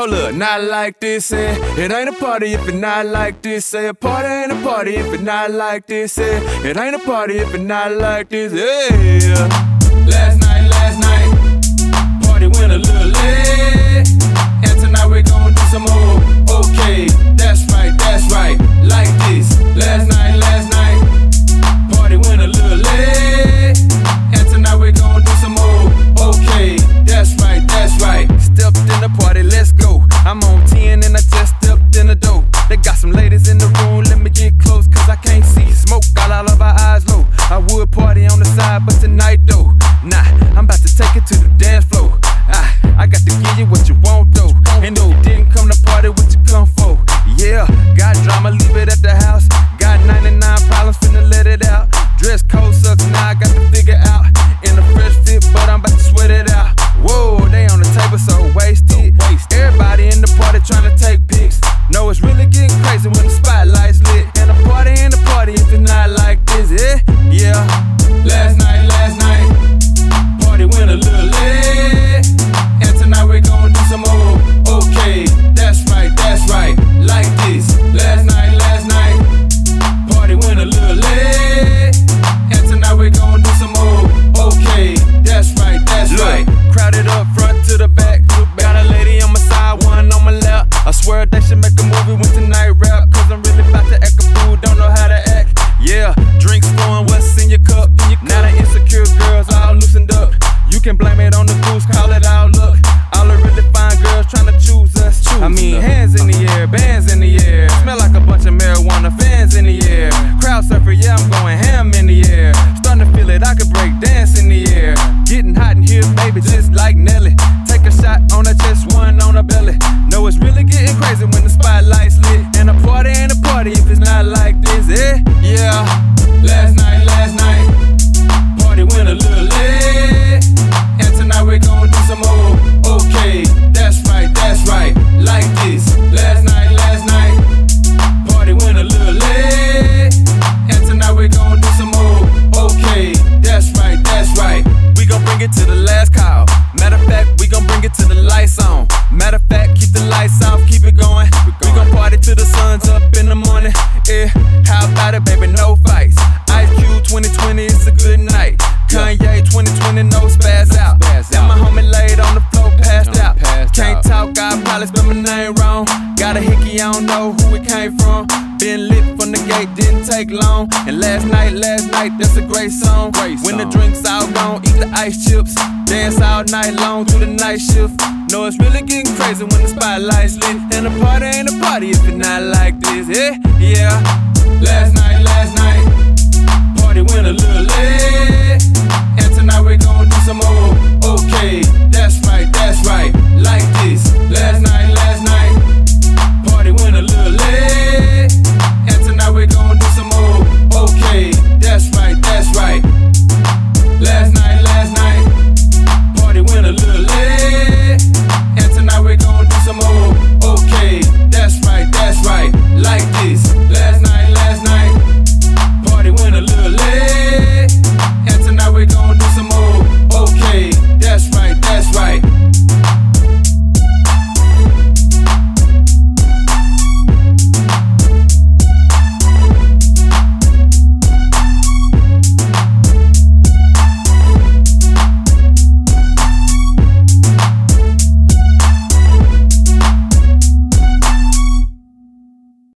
Hold up, not like this, eh? It ain't a party if it not like this, say a party ain't a party if it not like this, eh? It ain't a party if it not like this, yeah. Last night, last night, party went a little late, They should make a movie with tonight rap. Cause I'm really about to act a fool, don't know how to act. Yeah, drinks flowing, what's in your cup? Now the insecure girls all loosened up. You can blame it on the goose, call it out look. All the really fine girls trying to choose us. Choose I mean, hands in the air, bands in the air. Smell like a bunch of marijuana fans in the air. Crowd surfer, yeah, I'm going ham in the air. Starting to feel it, I could break dance in the air. Getting hot in here, baby, just like Nelly. Her belly. No, it's really getting crazy when the spotlight's lit. And a party ain't a party if it's not like this, eh? Yeah. Last night, last night, party went a little late. And tonight we gon' do some more. Okay, that's right, that's right, like this. Last night, last night, party went a little late. And tonight we gon' do some more. Okay, that's right, that's right. We gon' bring it to the last call. Matter of fact, we gon' bring it to the lights 2020, no spaz out. Now my homie laid on the floor, passed out. Can't talk, I probably spell my name wrong. Got a hickey, I don't know who it came from. Been lit from the gate, didn't take long. And last night, last night, that's a great song. When the drinks all gone, eat the ice chips. Dance all night long through the night shift. No, it's really getting crazy when the spotlight's lit. And the party ain't a party if it's not like this, Yeah, Yeah. Last night, last night, party went a little late. We gon' do some more.